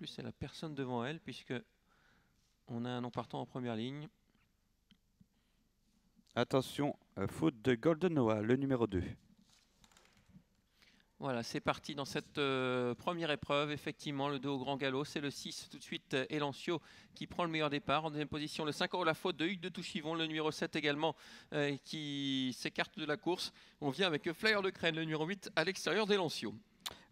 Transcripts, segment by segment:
plus, elle a personne devant elle puisque on a un non partant en première ligne. Attention, euh, faute de Golden Noah, le numéro 2. Voilà, c'est parti dans cette euh, première épreuve. Effectivement, le 2 au grand galop, c'est le 6 tout de suite, euh, Elancio, qui prend le meilleur départ. En deuxième position, le 5 euros la faute de Hugues de Touchivon, le numéro 7 également, euh, qui s'écarte de la course. On vient avec Flyer de Crène, le numéro 8, à l'extérieur d'Elancio.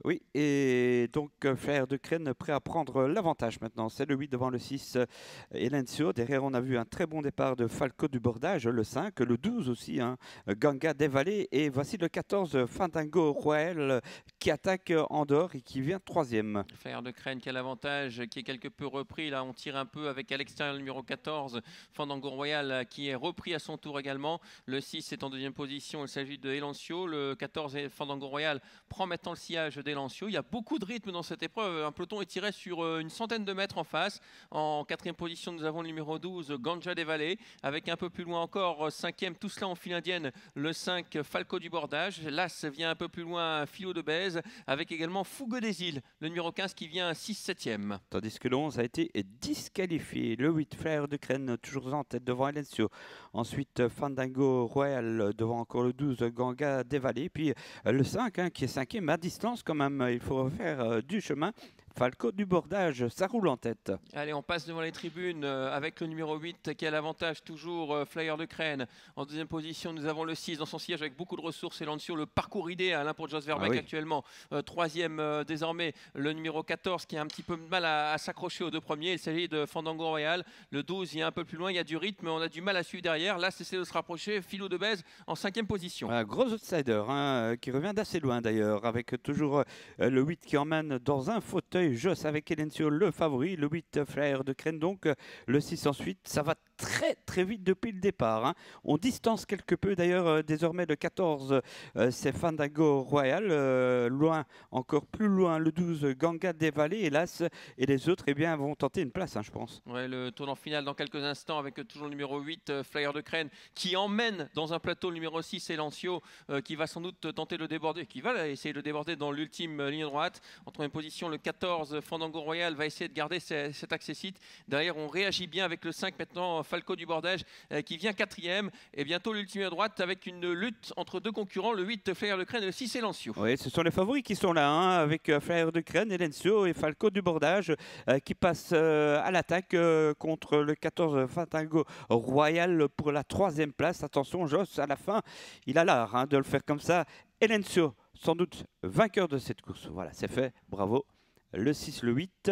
Oui, et donc euh, Flyer de Crène prêt à prendre l'avantage maintenant. C'est le 8 devant le 6, euh, Elencio. Derrière, on a vu un très bon départ de Falco du bordage, le 5, le 12 aussi, hein, Ganga des Vallées. Et voici le 14, Fandango Royal, qui attaque en dehors et qui vient troisième. Flyer de Crène qui a l'avantage, qui est quelque peu repris. Là, on tire un peu avec à l'extérieur le numéro 14, Fandango Royal, qui est repris à son tour également. Le 6 est en deuxième position, il s'agit de Elancio. Le 14, Fandango Royal, prend maintenant le sillage Il y a beaucoup de rythme dans cette épreuve. Un peloton est tiré sur euh, une centaine de mètres en face. En quatrième position, nous avons le numéro 12, Ganja des Vallées. Avec un peu plus loin encore, euh, cinquième, tout cela en file indienne, le 5, Falco du Bordage. L'As vient un peu plus loin, Philo de Bèze. Avec également Fougue des Îles, le numéro 15 qui vient 6-7e. Tandis que le 11 a été disqualifié. Le 8, Frère de Crène, toujours en tête devant Elencio. Ensuite, Fandango Royal devant encore le 12, Ganga des Vallées. Puis euh, le 5, hein, qui est cinquième à distance quand même. Il faut faire euh, du chemin. Falco du bordage, ça roule en tête. Allez, on passe devant les tribunes euh, avec le numéro 8 qui a l'avantage toujours, euh, Flyer de Crène. En deuxième position, nous avons le 6 dans son siège avec beaucoup de ressources. Et Lancio, le parcours idéal hein, pour Jos Verbeek Ah oui. actuellement. Euh, troisième euh, désormais, le numéro 14 qui a un petit peu de mal à, à s'accrocher aux deux premiers. Il s'agit de Fandango Royal. Le 12, il est un peu plus loin, il y a du rythme, mais on a du mal à suivre derrière. Là, c'est de se rapprocher. Philo de Bèze en cinquième position. Un gros outsider hein, qui revient d'assez loin d'ailleurs, avec toujours le 8 qui emmène dans un fauteuil Joss avec Elencio le favori, le 8 Frère de Crène donc, euh, le 6 ensuite. Ça va très très vite depuis le départ. hein. On distance quelque peu d'ailleurs euh, désormais le 14, euh, c'est Fandango Royal, euh, loin, encore plus loin le 12 Ganga des Vallées, hélas, et les autres eh bien, vont tenter une place, hein, je pense. Le tournant final dans quelques instants avec toujours le numéro 8, euh, Flyer de Crène, qui emmène dans un plateau le numéro 6, Elancio, euh, qui va sans doute tenter de déborder, qui va essayer de déborder dans l'ultime ligne droite. En troisième position, le 14, Fandango Royal, va essayer de garder ce- cet accès-site. Derrière, on réagit bien avec le 5 maintenant, Falco du Bordage, euh, qui vient quatrième. Et bientôt l'ultime ligne droite avec une lutte entre deux concurrents, le 8, Flyer de Crène et le 6, Elancio. Oui, ce sont les favoris qui sont là, hein, avec euh, Flyer de Crène, Elencio et Falco du Bordage euh, qui passent à l'attaque contre le 14 Fantango Royal pour la troisième place. Attention, Joss, à la fin, il a l'art hein, de le faire comme ça. Elencio, sans doute vainqueur de cette course. Voilà, c'est fait, bravo. Le 6, le 8,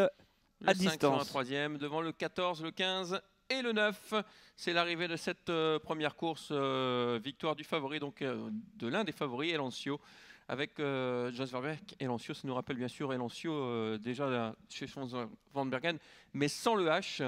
Le à 5 sur un distance. troisième, devant le 14, le 15 et le 9. C'est l'arrivée de cette euh, première course, euh, victoire du favori, donc euh, de l'un des favoris, Elancio, avec euh, Jos Verbeek. Elancio, ça nous rappelle bien sûr Elancio, déjà chez Van Bergen, mais sans le H.